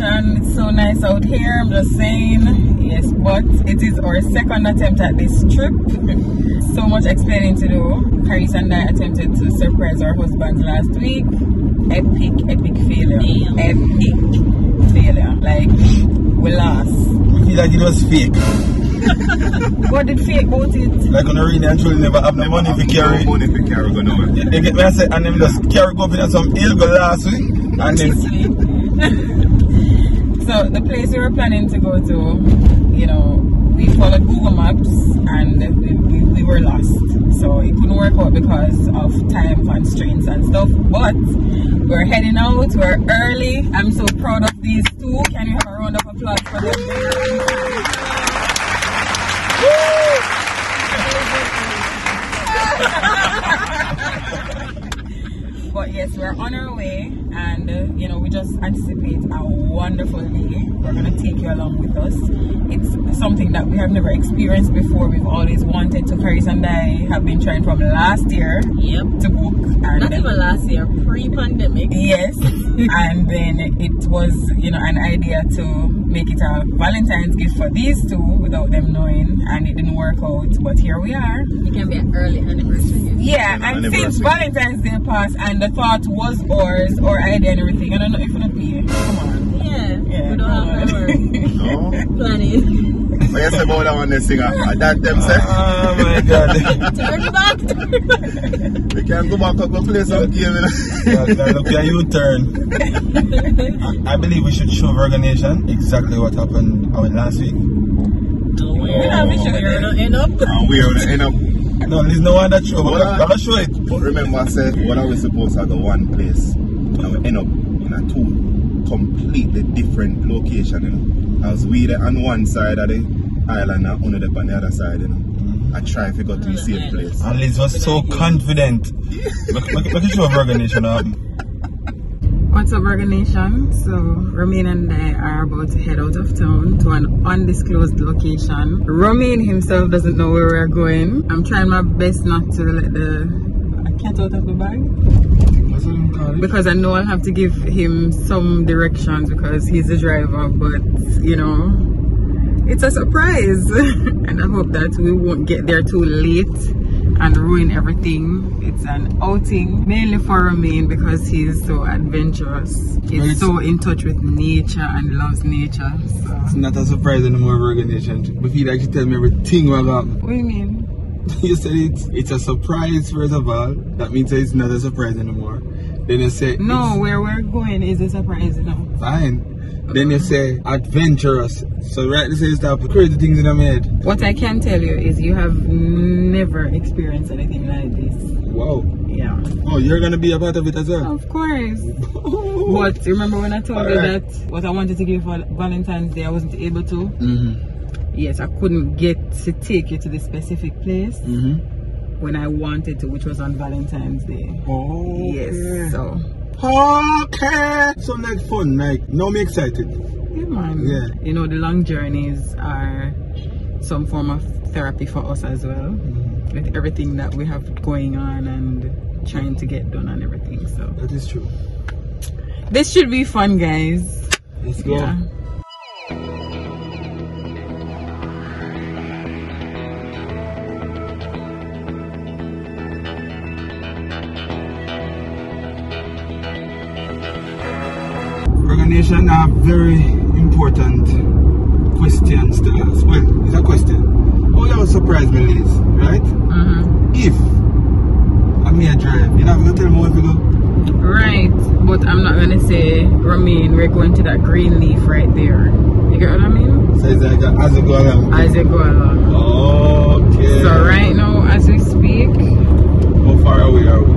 I'm outside Virgo Nation. It's so nice out here. I'm just saying. Yes, but it is our second attempt at this trip. so much explaining to do. Caris and I attempted to surprise our husbands last week. Epic, epic failure. Damn. Epic failure. Like, we lost. We feel like it was fake. What did fake about it? Like on the really and truly never have no money to carry. money to carry go nowhere. You get me? I say, and them just carry go up in some hill go last week. And then, so the place we were planning to go to, you know, we followed Google Maps and we, we, we were lost. So it couldn't work out because of time constraints and stuff. But we're heading out, we're early. I'm so proud of these two. Can you have a round of applause for them? But yes, we're on our way, and uh, you know, we just anticipate a wonderful day. We're gonna take you along with us. It's something that we have never experienced before. We've always wanted to. Caris and I have been trying from last year Yep. to book, and Not even last year, pre-pandemic. yes, and then it was you know an idea to make it a Valentine's gift for these two without them knowing, and it didn't work out. But here we are. It can be an early anniversary. gift. Yeah, and Anniversary. since Valentine's Day passed and the thought was ours, our idea and everything, I don't know if you don't pay. Come on. Yeah. Yeah, we don't have to on. No? Planning. What you say about that one, the singer? Uh, that them say. oh my god. Turn back. Turn back. We can go back up and play some game. You know? God, God, look at you turn. I, I believe we should show Virgo Nation exactly what happened out last week. No way. Yeah, we should. We're gonna end up. And we are gonna end up. No, there's no one that show. I'm gonna show it. But remember, I said, what are we supposed to go one place? And we end up in a two completely different location, you know. As we there on one side of the island and on the on the other side, you know. I try to go to the same place. And Liz was so confident. Look, look, look at your Virgo Nation. Um, What's up, Virgo Nation? So, Romain and I are about to head out of town to an undisclosed location. Romain himself doesn't know where we're going. I'm trying my best not to let the cat out of the bag what's what you call it? because I know I'll have to give him some directions because he's the driver, but you know, it's a surprise. and I hope that we won't get there too late and ruin everything. It's an outing mainly for Romain because he's so adventurous. He's so in touch with nature and loves nature. So. It's not a surprise anymore. We feel like you tell me everything happened. What do you mean? you said it's it's a surprise first of all. That means it's not a surprise anymore. Then you say No, where we're going is a surprise, you know. fine. Then you say adventurous. So right this is start crazy things in the head. What I can tell you is you have never experienced anything like this. Wow. Yeah. Oh, you're gonna be a part of it as well. Of course. But remember when I told you Alright. that what I wanted to give for Valentine's Day, I wasn't able to? Mm-hmm. Yes, I couldn't get to take you to the specific place Mm-hmm. When I wanted to, which was on Valentine's Day. Oh Yes, so. Okay. So like fun, like now me excited. Yeah, man. Yeah. You know, the long journeys are some form of therapy for us as well, mm-hmm. with everything that we have going on and trying to get done and everything. So, That is true. this should be fun, guys. Let's go. Yeah. Organization have very important questions to ask. Well, it's a question. Oh, that would surprise me, Liz, right? hmm If I'm may drive, you not gonna tell me where to go? Right, but I'm not gonna say, Romain, we're going to that green leaf right there. You get what I mean? So it's like a, as I go along. As you go along. Okay. So right now, as we speak, How far away are we?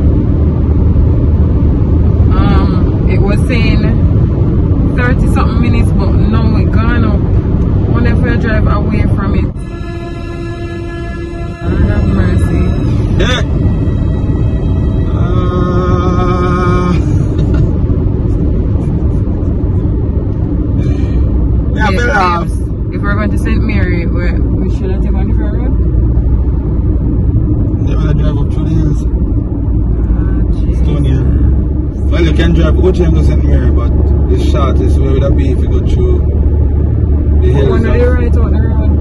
um, it was saying 30 something minutes, but now it gone up. Wonder if we drive away from it. Lord have mercy. Yeah. Uh, yeah, Yeah, uh, babes, if we're going to St. Mary, we we should have taken on the ferry road. they wanna drive up through the hills. Ah, jeez. Estonia. Well, you can drive OTM to St. Mary, but the shortest way would be if you go through the hills. When they of- right out the road,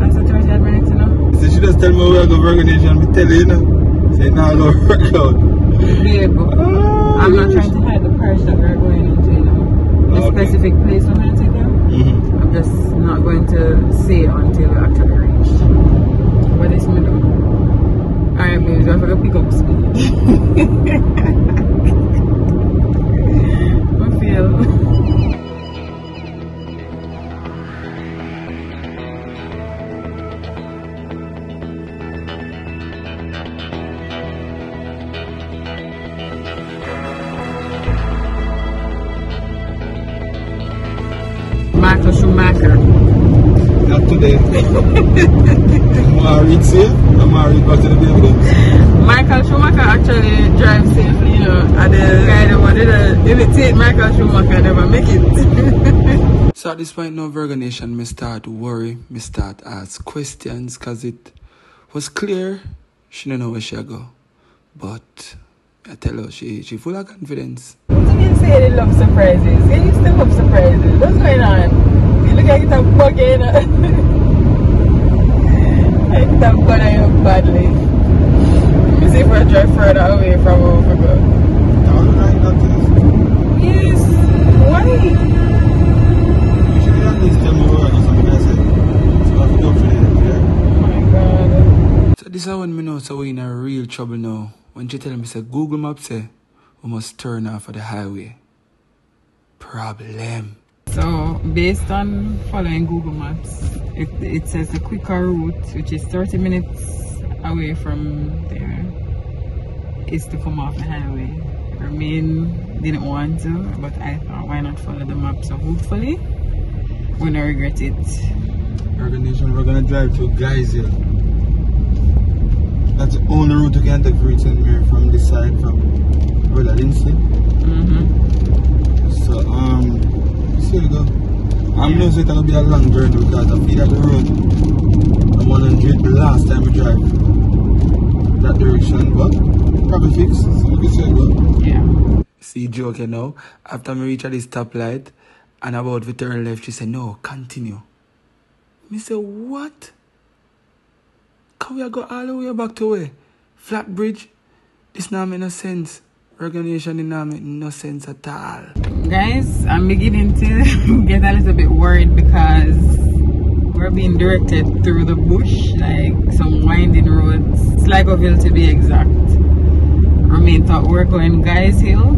that's a 30 minutes, you know. So she just tell me where I go Nation, me tell you, you know. Say now go work out. Babe, I'm not trying to hide the parish that we're going into, you know. The Okay. specific place we're going to take them. Mm-hmm. I'm just not going to say it until we actually reach. What is do? Alright, babes, we have to pick up speed. I feel. Michael Schumacher. Not today. I'm married, see? I'm married back to the building. Michael Schumacher actually drives safely, you know, and the guy that wanted to imitate Michael Schumacher never make it. So at this point now, Virgo Nation, me start worry, me start ask questions, cause it was clear she don't know where she go. But I tell her she she full of confidence. What do you say they love surprises? Yeah, you still love surprises. What's going on? You look like it's a bug in Like it's a bug in you badly. Let me see if I drive further away from where we go. Alright. Yes. Why? You should at least tell me where something I said. So I have to go for it, yeah? Oh my god. So this is when me know so we in a real trouble now. When she tell me say Google Maps say we must turn off of the highway. Problem. So, based on following Google Maps, it, it says the quicker route, which is 30 minutes away from there, is to come off the highway. Romain didn't want to, but I thought, why not follow the map? So, hopefully, we're gonna regret it. Organization, we're gonna drive to Guys Hill. That's the only route we can take for St. Mary from this side, from Brother Lindsay. Mm-hmm. So, um, see we go. I'm not saying it's gonna be a long journey because I feel that the road, the 100 the last time we drive that direction, but probably fix. So we can see we go. Yeah. See, joke, you know, after me reach at this stoplight and about to turn left, she said, no, continue. Me say, what? Can we go all the way back to where? Flat bridge? This not make no sense. Organization it not make no sense at all. Guys, I'm beginning to get a little bit worried because we're being directed through the bush, like some winding roads, Sligoville to be exact. I mean, thought we're going Guys Hill,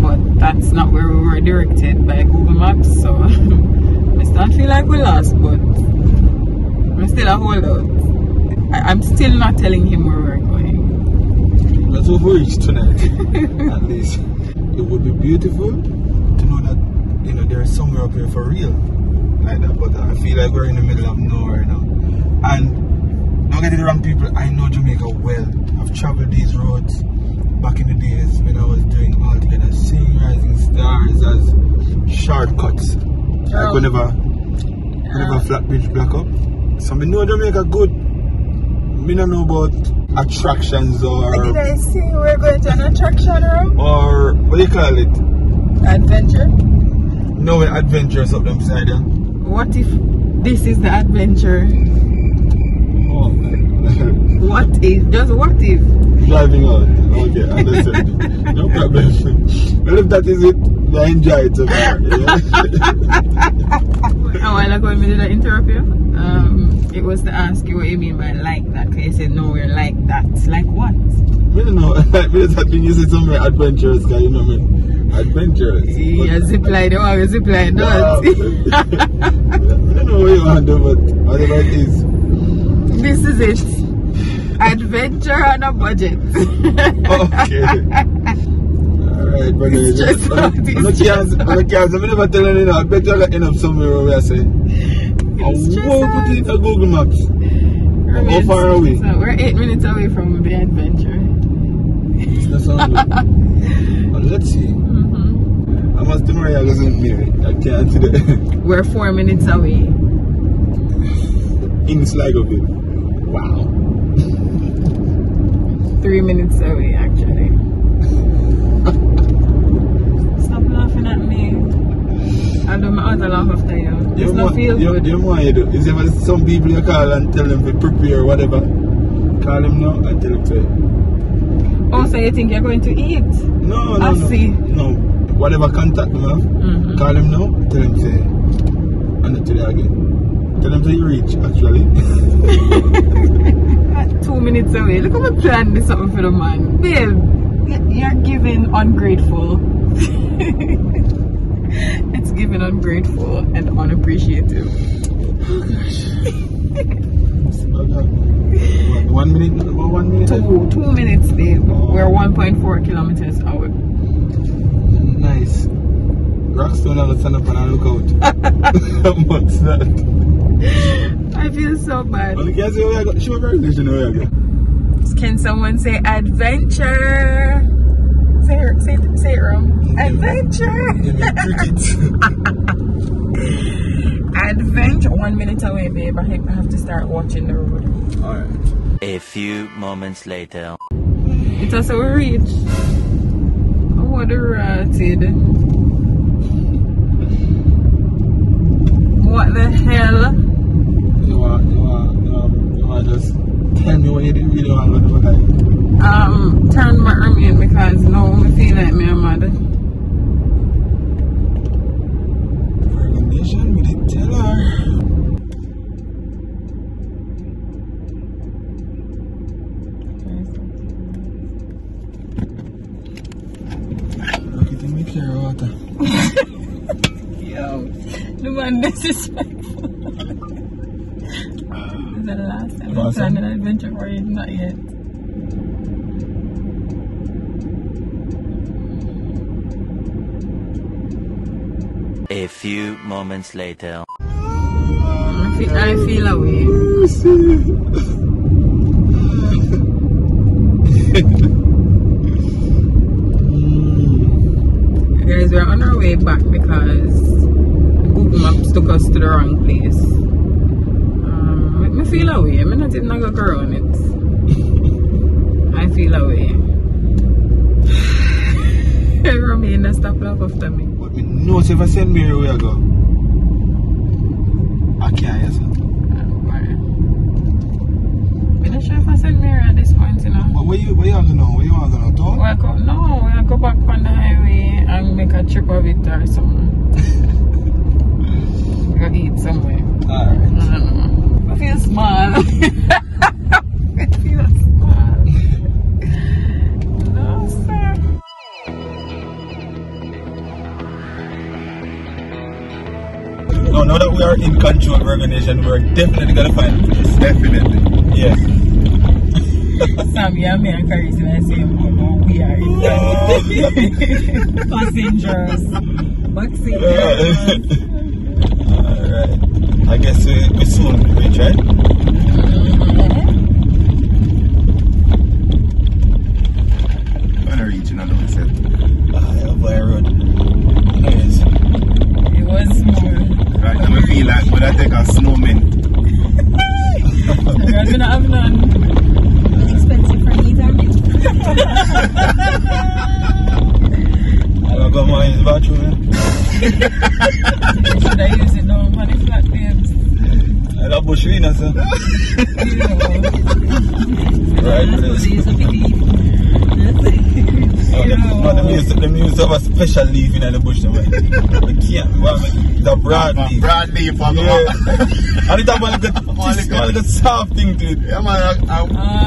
but that's not where we were directed by Google Maps, so I still feel like we lost, but I'm still a holdout. I, I'm still not telling him where we're going. Let's reach tonight. At least. It would be beautiful to know that, you know, there's somewhere up here for real. Like that. But I feel like we're in the middle of nowhere now. And don't get it wrong, people. I know Jamaica well. I've traveled these roads back in the days when I was doing all together, seeing rising stars as shortcuts. Like Girl. Oh. whenever, whenever Flatbridge black up. So I know Jamaica good. Me don't know about attractions or Did I say we're going to an attraction room? or what do you call it? Adventure? No adventures up them side. Yeah? What if this is the adventure? Oh, What if? Just what if? driving out. Okay, I understand. no problem. Well, if that is it, I enjoy it so far. Yeah? A while ago, when we did I interrupt you? Um, it was to ask you what you mean by like that. Because you said, no, we're like that. Like what? Me don't know. Like, me just think you said somewhere adventurous, guy. You know me. Adventurous. Yeah, zip line, oh, you zip line, Yeah, don't. I don't know what you want to do, but whatever it is. this is it. Adventure on a budget. Okay. Alright, brother. It's just what not it I'm not can't- I'm not can't- I'm never telling you now. I bet you'll end up somewhere where I say. I just won't put it into Google Maps. How far are we? So we're eight minutes away from the adventure. It's not good. But let's see. hmm I must tomorrow I wasn't married. I can't see the We're four minutes away. in Sligoville. Wow. Three minutes away, actually. Stop laughing at me. I'll do my other laugh after you. You not know, feel you, good. you know what you do? Is ever some people you call and tell them to prepare whatever. Call them now and tell them to. Oh, so you think you're going to eat? No, no, I no. see. No. Whatever contact them have, Mhm. call them now, tell them say, and not today again. Tell them to you reach actually. Two minutes away. Look how we plan this something for the man. Babe, you're giving ungrateful. giving ungrateful and unappreciative. Okay. one minute, about one minute. Two, two minutes, babe. We're 1.4 kilometers out. Nice. Rockstone on the stand up and I look out. What's that? I feel so bad. Well, can't say where I go. Show me recognition where I go. Can someone say adventure? Say it, say it, say it wrong. Adventure. Give me cricket. Adventure. One minute away, babe. I have- I have to start watching the road. Alright. A few moments later. It has we reach. Oh, what a ratted. What the hell? You want, you want, you want, you want just tell me what you didn't really want to do. Like, Um, turn my arm in because moments later. I feel, I feel away. Guys, we're on our way back because Google Maps took us to the wrong place. Um, me feel away. I'm not even gonna go around it. I feel away. Romain stop laugh after me. But me know if I send me where I go. I can't, yes. sir. I'm not sure if I send Mary at this point, you know. But where you, where you going now? Where you to go now? Well, go, no, we'll go back on the highway and make a trip of it uh, or something. go eat somewhere. Alright. I don't know. I feel small. we are in control of organization, we're definitely gonna find this. Definitely. Yes. Sam, yeah, me and Carrie in the same boat, but we are passengers. Passengers. Alright. I guess we, we soon reach, right? When I reach another one, said, Ah, yeah, by road. Anyways. It was smooth. right now I feel like when I take a snowman, We're gonna have none. Expensive for me, darling. I'll go more in the bathroom, Should I use it now for the flat babes? man. I love bush winner, sir. Right, please. These are big No, them, no, them used, them used to have a special leaf in the bush. Them, we can't, the broad leaf. broad leaf for me. Yeah. and it have a little, One just little- little soft thing to it. Yeah, man, I, I,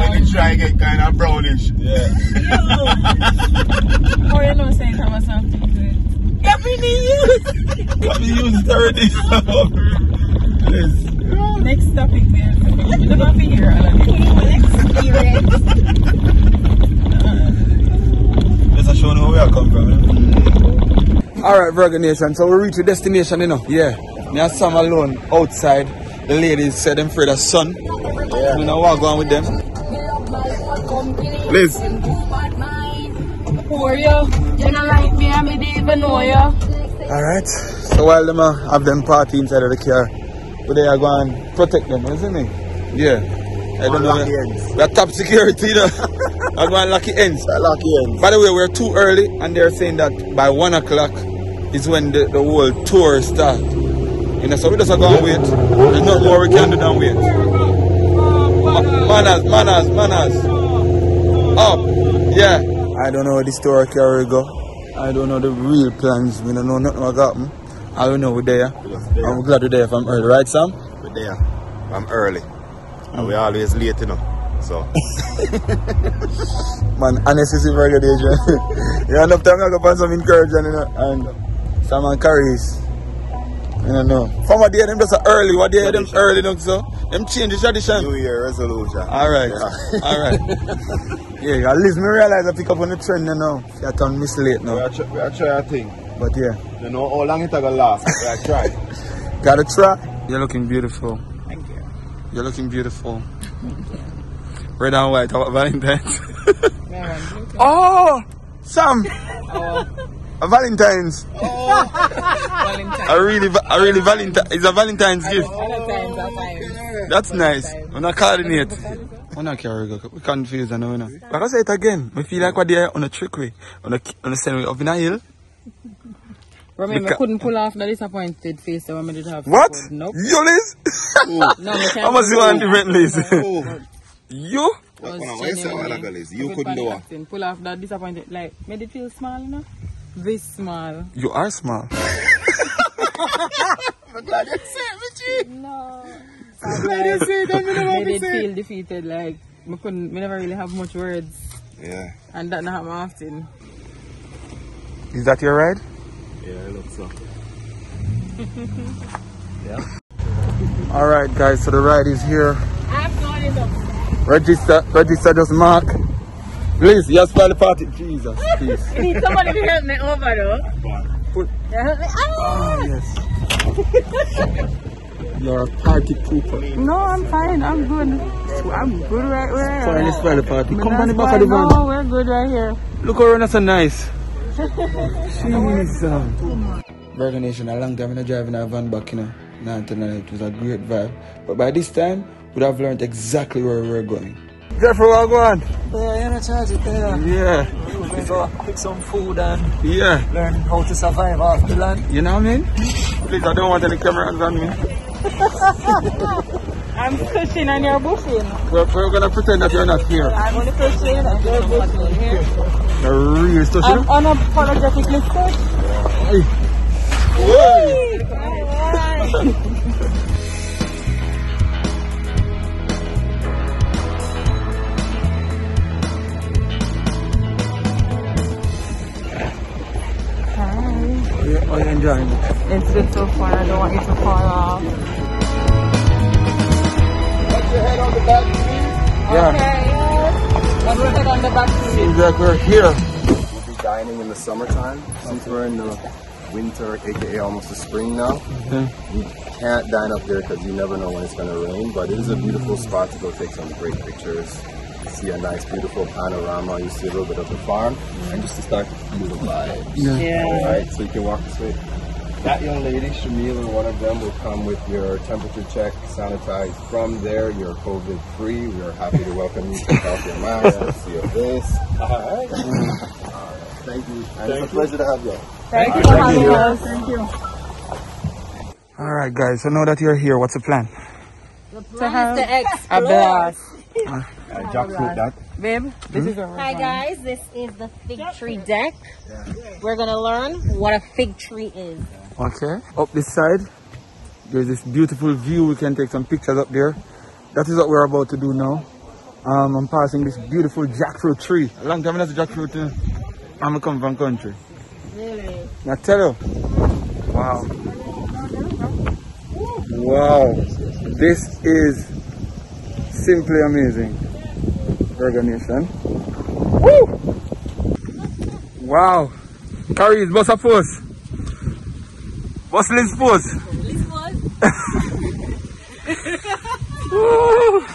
when you try and get kind of brownish. Yeah. How you know say it have something to it? I've been used it already. Please. Next topic, babe. You never be here, Alan. Just to show you where I come from. Eh? Alright, Virgo Nation, so we reach the destination, you know. Yeah. Me and Sam alone outside. The ladies said them afraid of sun. Yeah. You know what I'm going with them. Liz. Poor you. You don't like me, I didn't even know you. Alright. So while them uh, have them party inside of the car, but they are going to protect them, isn't it? Yeah. I don't know. lucky. We're top security, you know. I'm going lucky ends. Lucky ends. By the way, we're too early, and they're saying that by one o'clock is when the, the whole tour start. You know, so we just go to wait. There's nothing more we can do than wait. Ma- manners, manners, manners. Up. Yeah. I don't know where this tour carry go. I don't know the real plans. We don't know nothing what happen. I don't know we're there. I'm glad we're there I'm early, right Sam? But there, I'm early. And we always late, you know. So, Man, unnecessary regulation. you know, enough time I go find some encouragement, you know, and some man carries. You don't know. From what day them just early, what day them early, don't so? Them change the tradition. New Year resolution. Alright, Yeah. alright. yeah, at least me realize I pick up on the trend you know. I turn miss late We are, try, we are try a thing. But yeah, You know how long it gonna last. We are try. gotta try. You're looking beautiful. Thank you. You're looking beautiful. Red and white, how about Valentine's? oh! Sam! Oh. A Valentine's. Oh, Valentine's. A really, va- a really Valentine. It's a Valentine's gift. Valentine's at times. That's nice. We're not coordinate. We're not carry go. We confused, I know, you know. Like I say it again. We feel like we're there on a trick way. On a, on a same way up in a hill. Remember, Beca- I couldn't pull off the disappointed face that when I did have What? food. Nope. You, Liz? No, I can't. I must see one different Liz. Oh, you? I was What kind of way say genuinely what I got is? You couldn't do it. Pull off that disappointed. Like, made it feel small, you know? This small. You are small. No. Made it feel defeated. Like, I couldn't, me never really have much words. yeah. And that not happen often. Is that your ride? Yeah, it looks so. Yeah. Alright guys, so the ride is here. I've got it up. Register, register just mark. Please, you spell the party. Jesus, please. Need somebody to help me over though. Put- Help me. Ah! Oh, yes. You're a party pooper. No, I'm fine. I'm good. I'm good right where I am. Spell the party. Come on the back of the van. No, we're good right here. Look around, that's so nice. Jesus. Virgo Nation, a long time in driving a van back, you know. Nah, it was a great vibe. But by this time, we'd have learned exactly where we were going. Jeffrey, what go on? Yeah, charged it there. Yeah, We go pick some food and yeah. learn how to survive off the land. You know what I mean? Please, I don't want any cameras on me. I'm pushing and you're bushing. We're, we're gonna pretend that you're not here. I'm only pushing and you're bushing. Here. You're real stuff. I'm unapologetically pushed. Yeah, are you enjoying it? It's been so fun. I don't want you to fall off. Yeah, Let's put it on the back seat. seems like we're here. We'll be dining in the summertime since we're in the winter, aka almost the spring now. Mm-hmm. You can't dine up there because you never know when it's going to rain, but it is a beautiful spot to go take some great pictures. See a nice, beautiful panorama. You see a little bit of the farm, and just to start to feel the vibes. Yeah. All right, so you can walk this way. That young lady, Shamil, and one of them will come with your temperature check, sanitized. From there, you're COVID free. We are happy to welcome you. Take off your mask, see your face. All right. Thank you. And it's a pleasure to have you. Thank you for having us. Thank you. Alright, guys, so now that you're here, what's the plan? The plan To have The X. a blast. Uh, jackfruit that. Babe, this is where Hi going. guys, this is the fig tree deck. We're gonna learn what a fig tree is. Okay. Up this side, there's this beautiful view. We can take some pictures up there. That is what we're about to do now. Um, I'm passing this beautiful jackfruit tree. A long time that's jackfruit tree. I'm come from country. Really? I tell you. Wow. Wow. This is simply amazing. Virgo Nation. Woo! Wow. Carrie, bust a pose. What's pose? Woo! it?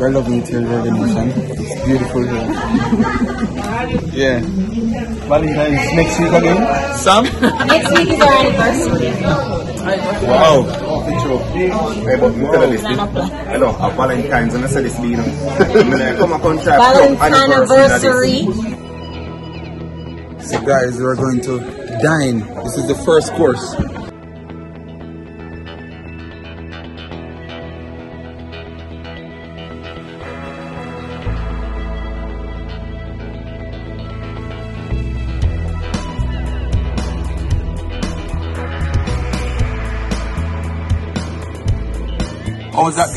We're loving it here in Oregon Nation. It's beautiful here. yeah. Valentine's next week again. Sam? Next week is our anniversary. Wow. Hey, but me tell you this, I know, a Valentine's and I say this, you know. I'm gonna come and come try plum Valentine anniversary. anniversary. So guys, we're going to dine. This is the first course.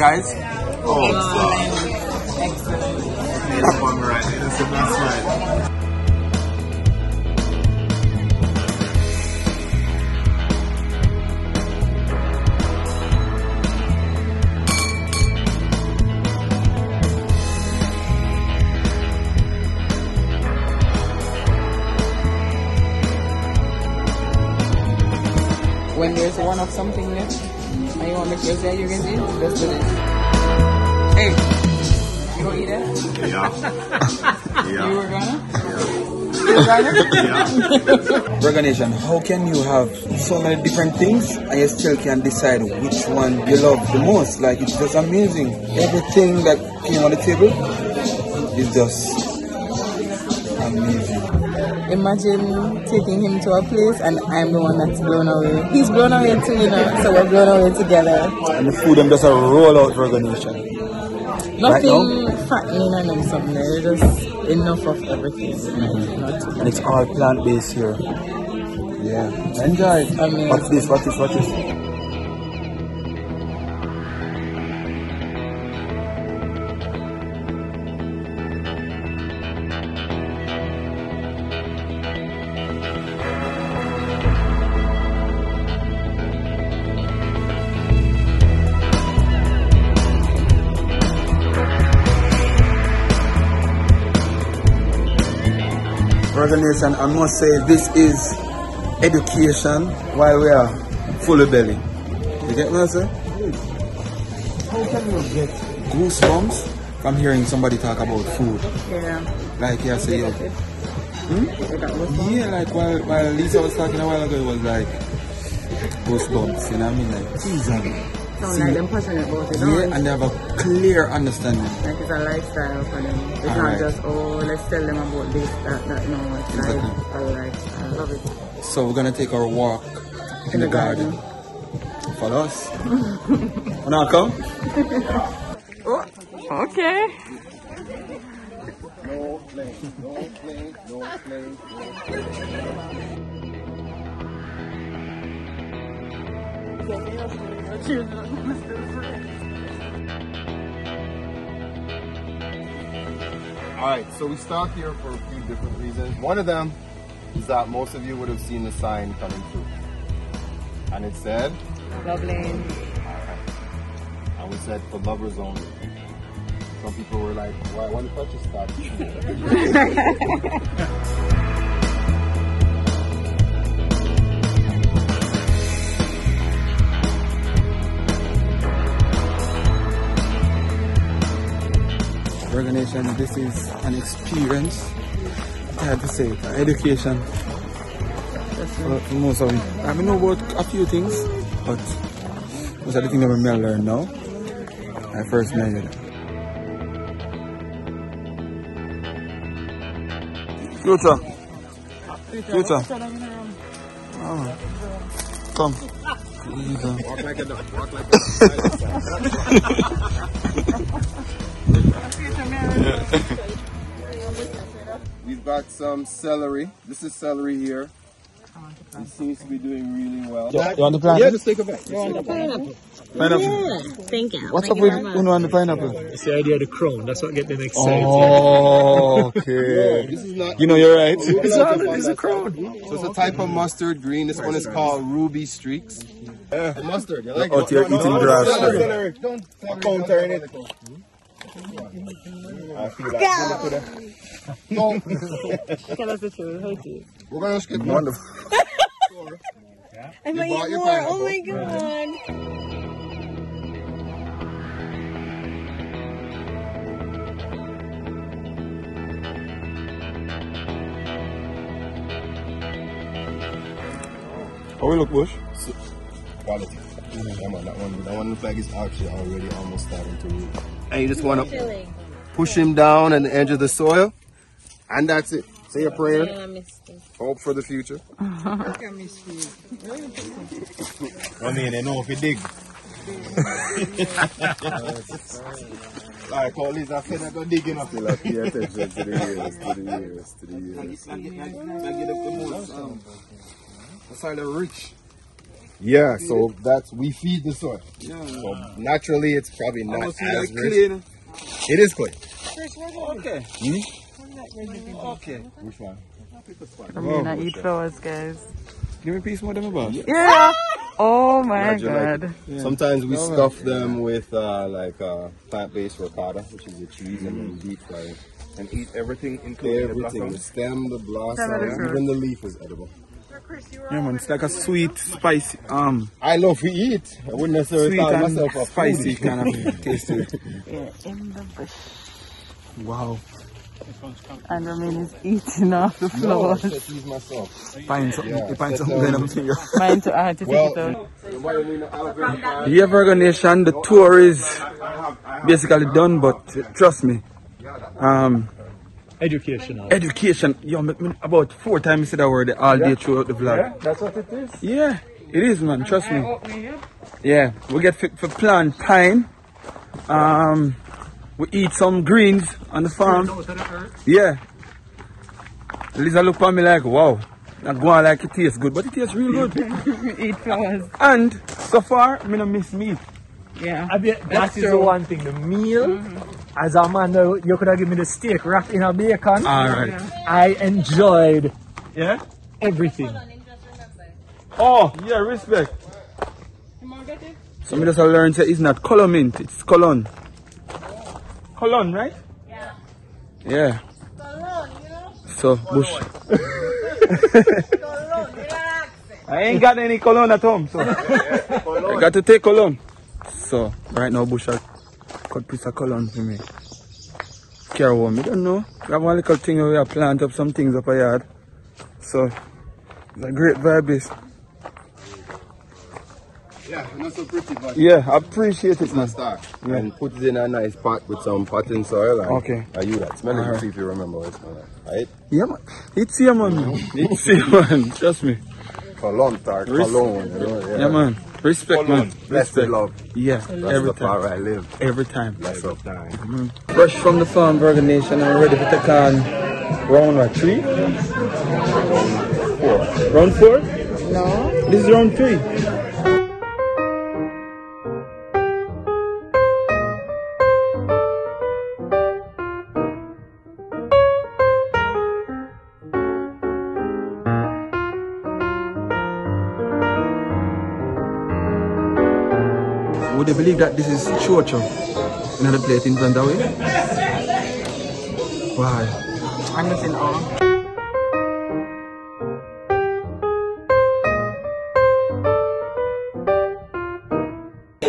Guys? Just do this. Hey, you gonna eat it? Yeah. Yeah. You were gonna? Virgo Nation, how can you have so many different things and you still can decide which one you love the most? Like it's just amazing. Everything that came on the table is just amazing. Imagine taking him to a place and I'm the one that's blown away. He's blown away too, you know, so we're blown away together. And the food them just a roll out Virgo Nation. Right Nothing fattening and them something there, just enough of everything. Not And it's all plant based here. Yeah. Enjoy. Amazing. What's this? What's this? What's this? Virgo Nation, I must say this is education while we are fully belly. You get me, I say? How can you get goosebumps from hearing somebody talk about food? Yeah. Like, yeah, say, yo. Hmm? Yeah, like while, while Lisa was talking a while ago, it was like goosebumps, you know what I mean? Like, Jesus. Sound like them passionate about it, Yeah, and they have a clear understanding. Like it's a lifestyle for them. It's not Alright. just, oh, let's tell them about this, that, that. No, it's Exactly. like a lifestyle. I love it. So we're gonna take our walk in, the, garden. Follow us. Wanna come? Oh, okay. No plane, no plane, no plane, no plane. Alright, so we stopped here for a few different reasons. One of them is that most of you would have seen the sign coming through. And it said, Lovely. and we said for lovers only. Some people were like, why, why the fuck you stop? Virgo Nation, this is an experience. I had to say it, education. For most of it. I mean, know about a few things, but most of the things that I learn now. I first measured it. Future. Future. Oh. Come. Walk like a duck, walk like a We've got some celery. This is celery here. It seems to be doing really well. You want the plant? Yeah, just take a bite. Pineapple. Yeah. Thank you. What's Thank up you with very much. Uno and the pineapple? It's the idea of the crown. That's what gets them excited. Oh, okay. This is not. You know you're right. It's, all, it's a crown. So it's a type of mustard green. This one is called ruby streaks. Uh, mustard. You like Out here eating grass. Celery. Don't counter it. I feel that. No. Tell us the truth. Thank you. We're going to skip one. I might eat more. Oh my god. How we look, Bush? Quality. Mm -hmm. That one, that one, that one flag is actually already almost starting to. And you just want to push him down on the edge of the soil, and that's it. Say a prayer. Hope for the future. I mean, they know if you dig. like all these, I said I go digging up. Like, pay attention to the years, um, to the years, to the years. The soil is rich. Yeah, so that's we feed the soil. So naturally, it's probably not Almost as like rich. clean. It is clay. Okay. Okay. Which one? I'm gonna eat flowers, guys. Give me a piece more than my boss. Yeah. Oh my How'd you like god. it? Sometimes we stuff them with uh, like uh, plant-based ricotta, which is a cheese, and then deep fry it. And eat everything, including the Everything, the blossom. stem, the blossom, Stem the fruit. even the leaf is edible. Yeah, man. It's like a sweet, spicy, um, I love to eat. I wouldn't necessarily sweet call and myself a spicy foodie. kind of taste to it. Yeah, in the bush. Wow. And Romain is eating off the No, I flowers. just use myself. Find something, Yeah, you find set something down. then I'm finger. Mine to add to take Well, it out. The Evergreen Nation, the tour is basically done, but trust me, um, Educational. education, yo, about four times said that word all day throughout the vlog. That's what it is. Yeah, it is, man, trust me. Yeah, we get for, for plant pine, um, we eat some greens on the farm. Yeah. Lisa look at me like, wow, not going like it tastes good, but it tastes real good. Eat flowers. and so far, me no miss meat. Yeah. I mean, that is the one thing. The meal, mm-hmm. as a man, now, you could have given me the steak wrapped in a bacon. Alright. I enjoyed Yeah? everything. Oh, yeah, respect. So me just have learned say it's not color mint, it's colon. Colon, right? Yeah. Yeah. Colon, you know? So bush. colon I ain't got any cologne at home, so I got to take cologne. So right now bush I cut piece of cologne for me. Care one, me don't know. We have one little thing where we have plant up some things up a yard. So it's a great vibe this. Yeah, not so pretty, but Yeah, I appreciate it, man. Yeah. And put it in a nice pot with some potting soil. And Okay. Are you that? Smell it and see if you remember what it smells like. Right? Yeah, man. It's here, man. Mm-hmm. It's here, man. Trust me. Cologne, tar, cologne. You know, Yeah, man. Respect, man. Blessed Respect. love. Yeah, That's every the part time. where I live. Every time. Bless up time. Fresh from the farm, Virgo Nation, and ready to take on round what, three? Four. Round four? No. This is round three. Would you believe that this is Chocho? Another plate in Zandawi? Eh? Why? I'm just in awe.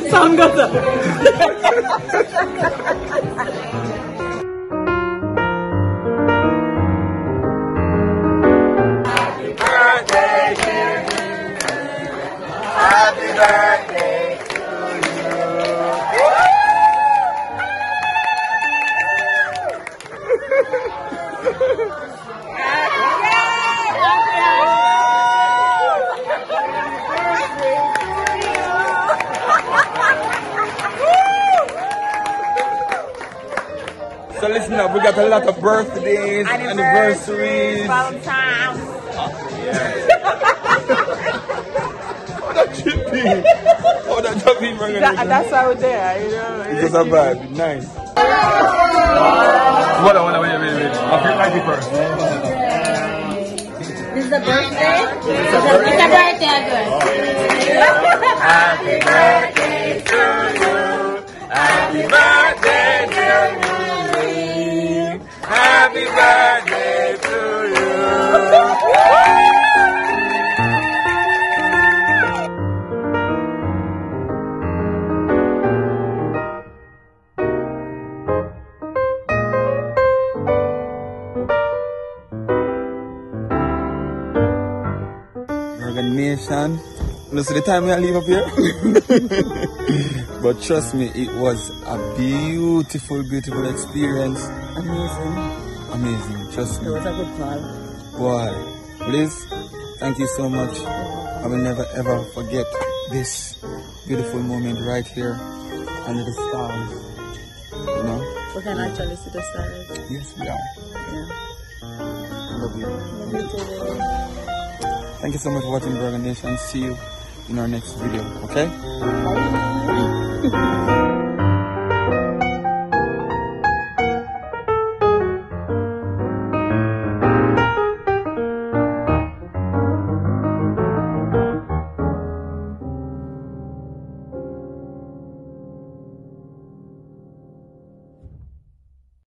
Sound got So listen up, we got a lot of birthdays, anniversaries. Valentine's. Oh, that chippy. Oh, that chippy, man. That, that's how we're there, you know. It's just a vibe. Nice. Hold on, hold on, wait, wait, wait. Happy 91st. This is a birthday? It's a birthday, good. Oh, Happy birthday to you. Shan, you know, of the time I leave up here. but trust me, it was a beautiful, beautiful experience. Amazing. Amazing, trust It me. was a good. Boy, Liz, thank you so much. I will never ever forget this beautiful moment right here under the stars. You know? We can actually see the stars. Yes, we are. Yeah. Love you. Love you too. Thank you so much for watching Virgo Nation. See you in our next video, okay? Bye.